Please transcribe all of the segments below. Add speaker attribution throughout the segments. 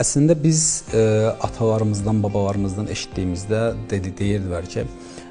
Speaker 1: Əslində biz e, atalarımızdan, babalarımızdan eşitdiyimizdə dedi deyirdilər ki,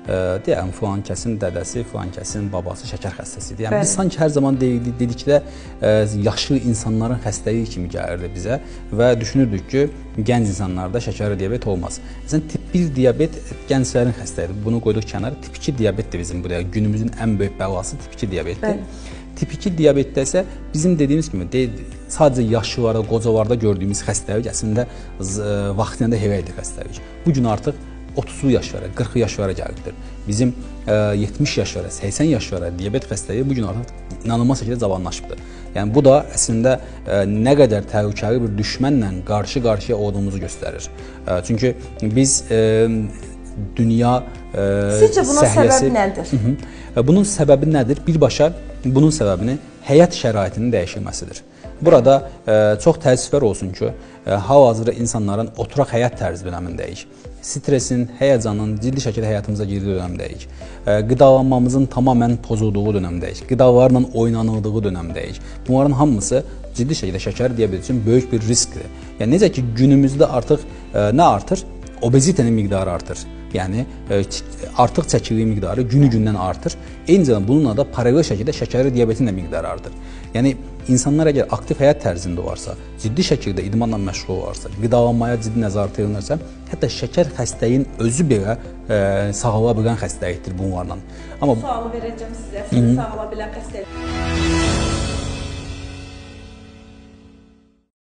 Speaker 1: e, deyəm filan kəsin dədəsi, filan kəsin babası şəkər xəstəsidir. Yəni
Speaker 2: Bəli.
Speaker 1: biz sanki hər zaman deyildi, dedikdə e, yaşlı insanların xəstəliyi kimi gəlirdi bizə və düşünürdük ki, gənc insanlarda şəkərli diabet olmaz. Məsələn, tip 1 diabet gənclərin xəstəliyidir. Bunu qoyduq kənara. Tip 2 diabetdir bizim buraya günümüzün ən böyük bəlası tip 2 diabetdir.
Speaker 2: Bəli.
Speaker 1: Tip 2 diabetdə isə bizim dediyimiz kimi deyil, sadəcə yaşlılarda, qocalarda gördüyümüz xəstəlik əslində z- vaxtında heyva idi xəstəlik. Bu gün artıq 30-lu yaşlara, 40 yaşlara gəlibdir. Bizim e, 70 yaşlara, 80 yaşlara diabet xəstəliyi bu gün artıq inanılmaz şəkildə cavanlaşıbdır. Yəni bu da əslində e, nə qədər təhlükəli bir düşmənlə qarşı-qarşıya olduğumuzu göstərir. E, çünki biz e, dünya e,
Speaker 2: Sizcə bunun
Speaker 1: səhiyyəsi-
Speaker 2: səbəbi nədir?
Speaker 1: Hı -hı. E, Bunun səbəbi nədir? Birbaşa bunun səbəbini həyat şəraitinin dəyişilməsidir. Burada e, çox təəssüflər olsun ki, e, hal-hazırda insanların oturaq həyat tərzi dönəmindəyik. Stresin, həyəcanın ciddi şəkildə həyatımıza girdiyi dönəmdəyik. E, qidalanmamızın tamamilə pozulduğu dönəmdəyik. Qidalarla oynanıldığı dönəmdəyik. Bunların hamısı ciddi şəkildə şəkər diabet üçün böyük bir riskdir. Yəni necə ki günümüzdə artıq e, nə artır? Obezitenin miqdarı artır. Yəni e, artıq çəkiliyi miqdarı günü-gündən artır. Eyni zamanda bununla da paralel şəkildə şəkərli diabetin də miqdarı artır. Yəni insanlar əgər aktiv həyat tərzində olarsa, ciddi şəkildə idmanla məşğul olarsa, qidalanmaya ciddi nəzarət edilirsə, hətta şəkər xəstəyin özü belə e, sağala bilən xəstəlikdir bunlarla. Amma
Speaker 3: Sualı verəcəm sizə. Sizi sağala bilən xəstəlik.